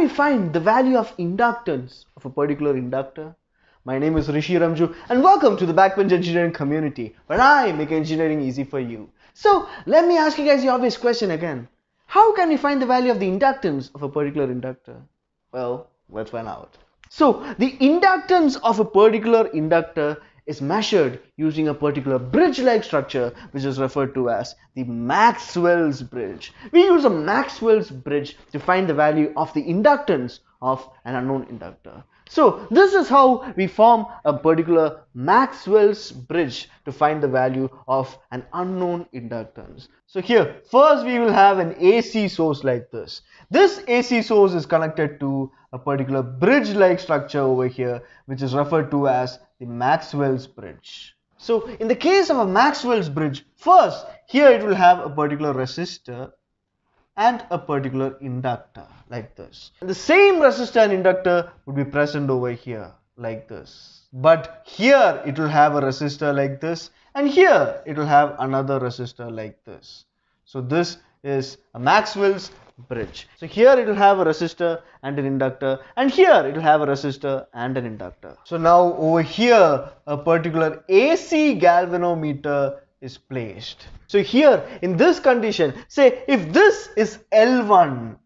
we find the value of inductance of a particular inductor? My name is Rishi Remju and welcome to the Backbench Engineering community where I make engineering easy for you. So let me ask you guys the obvious question again. How can we find the value of the inductance of a particular inductor? Well, let's find out. So the inductance of a particular inductor is measured using a particular bridge-like structure which is referred to as the Maxwell's bridge. We use a Maxwell's bridge to find the value of the inductance of an unknown inductor. So this is how we form a particular Maxwell's bridge to find the value of an unknown inductance. So here first we will have an AC source like this. This AC source is connected to a particular bridge like structure over here which is referred to as the Maxwell's bridge. So in the case of a Maxwell's bridge first here it will have a particular resistor and a particular inductor like this. And the same resistor and inductor would be present over here like this. But here it will have a resistor like this and here it will have another resistor like this. So this is a Maxwell's bridge. So here it will have a resistor and an inductor and here it will have a resistor and an inductor. So now over here a particular AC galvanometer is placed. So here in this condition say if this is L1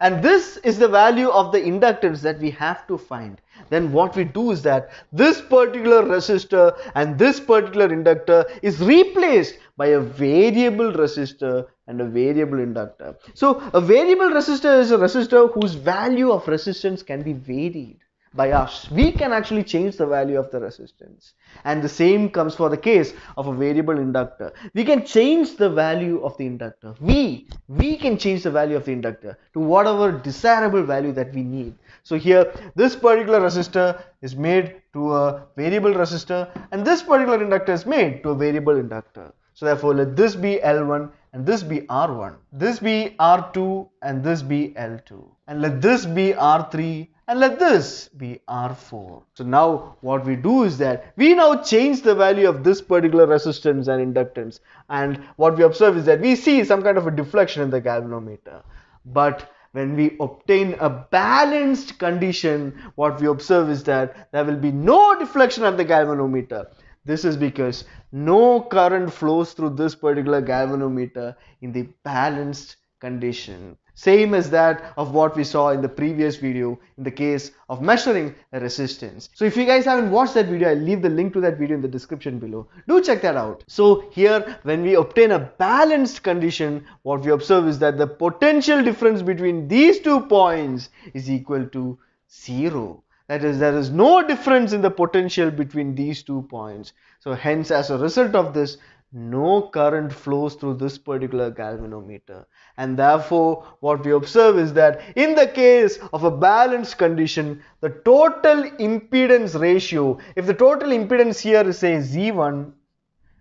and this is the value of the inductance that we have to find then what we do is that this particular resistor and this particular inductor is replaced by a variable resistor and a variable inductor. So a variable resistor is a resistor whose value of resistance can be varied by us. We can actually change the value of the resistance. And the same comes for the case of a variable inductor. We can change the value of the inductor. We, we can change the value of the inductor to whatever desirable value that we need. So here, this particular resistor is made to a variable resistor and this particular inductor is made to a variable inductor. So therefore, let this be L1 and this be R1. This be R2 and this be L2. And let this be R3 and let this be R4. So now what we do is that we now change the value of this particular resistance and inductance and what we observe is that we see some kind of a deflection in the galvanometer. But when we obtain a balanced condition, what we observe is that there will be no deflection at the galvanometer. This is because no current flows through this particular galvanometer in the balanced condition same as that of what we saw in the previous video in the case of measuring a resistance. So if you guys haven't watched that video, I'll leave the link to that video in the description below. Do check that out. So here when we obtain a balanced condition, what we observe is that the potential difference between these two points is equal to zero. That is, there is no difference in the potential between these two points. So hence as a result of this, no current flows through this particular galvanometer and therefore what we observe is that in the case of a balanced condition the total impedance ratio if the total impedance here is say Z1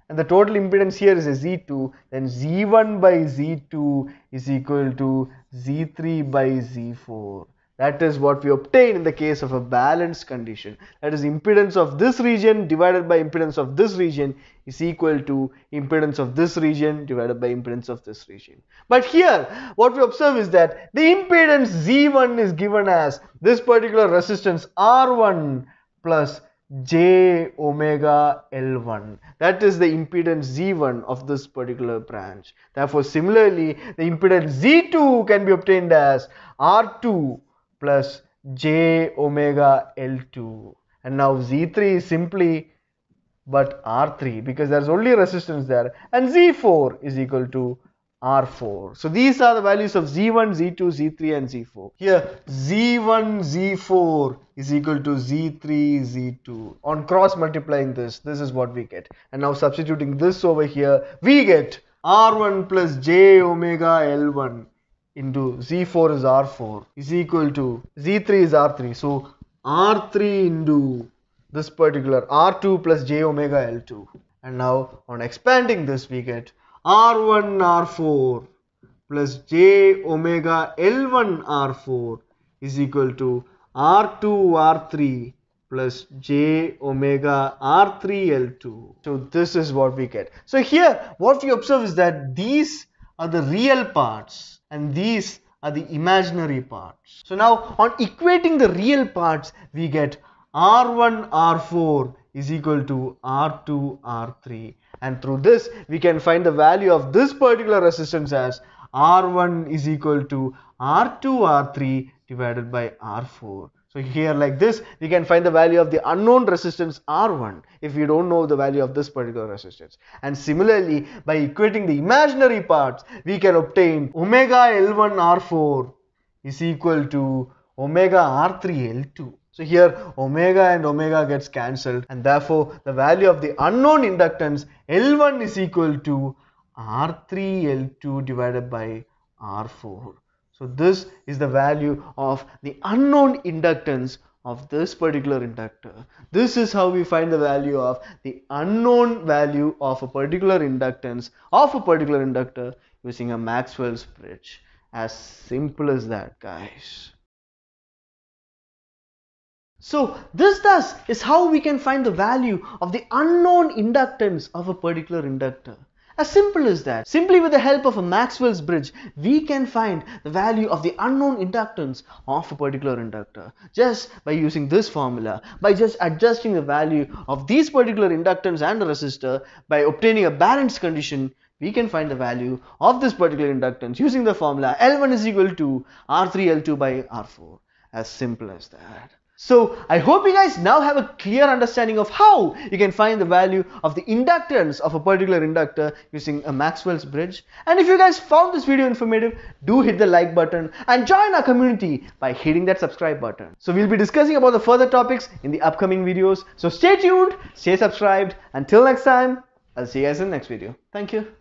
and the total impedance here is a Z2 then Z1 by Z2 is equal to Z3 by Z4 that is what we obtain in the case of a balanced condition. That is impedance of this region divided by impedance of this region is equal to impedance of this region divided by impedance of this region. But here what we observe is that the impedance Z1 is given as this particular resistance R1 plus j omega L1 that is the impedance Z1 of this particular branch. Therefore similarly the impedance Z2 can be obtained as R2 plus j omega L2 and now Z3 is simply but R3 because there's only resistance there and Z4 is equal to R4. So these are the values of Z1, Z2, Z3 and Z4. Here Z1, Z4 is equal to Z3, Z2. On cross multiplying this, this is what we get. And now substituting this over here, we get R1 plus J omega L1 into Z4 is R4 is equal to Z3 is R3. So R3 into this particular R2 plus J omega L2. And now on expanding this we get R1 R4 plus J omega L1 R4 is equal to R2 R3 plus j omega r3 l2 so this is what we get so here what we observe is that these are the real parts and these are the imaginary parts. So now on equating the real parts, we get R1, R4 is equal to R2, R3 and through this we can find the value of this particular resistance as R1 is equal to R2, R3 divided by R4. So here like this, we can find the value of the unknown resistance R1 if we don't know the value of this particular resistance. And similarly, by equating the imaginary parts, we can obtain omega L1 R4 is equal to omega R3 L2. So here omega and omega gets cancelled and therefore the value of the unknown inductance L1 is equal to R3 L2 divided by R4. So this is the value of the unknown inductance of this particular inductor. This is how we find the value of the unknown value of a particular inductance of a particular inductor using a Maxwell's bridge. As simple as that guys. So this thus is how we can find the value of the unknown inductance of a particular inductor. As simple as that. Simply with the help of a Maxwell's bridge, we can find the value of the unknown inductance of a particular inductor just by using this formula, by just adjusting the value of these particular inductance and the resistor by obtaining a balanced condition we can find the value of this particular inductance using the formula L1 is equal to R3 L2 by R4 as simple as that. So I hope you guys now have a clear understanding of how you can find the value of the inductance of a particular inductor using a Maxwell's bridge. And if you guys found this video informative, do hit the like button and join our community by hitting that subscribe button. So we'll be discussing about the further topics in the upcoming videos. So stay tuned, stay subscribed. Until next time, I'll see you guys in the next video. Thank you.